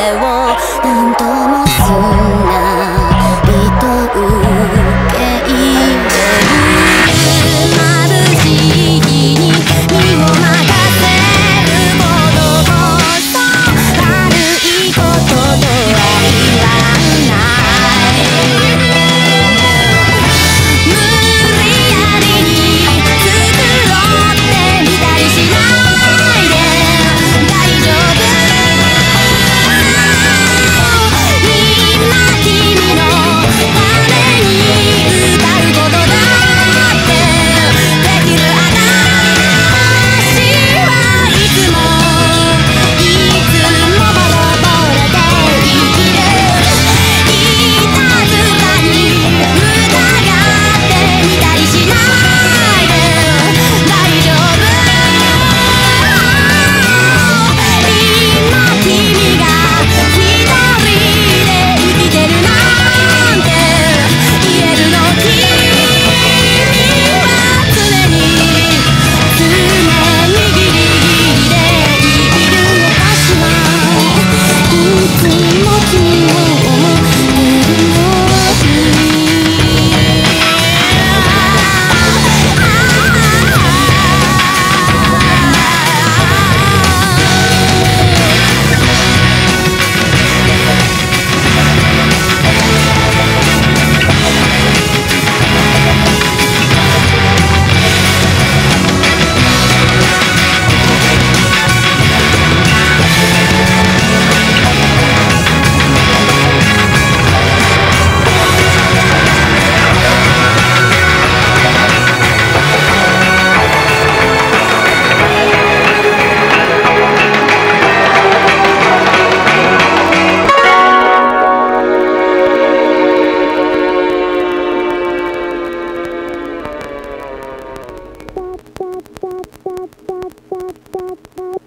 在我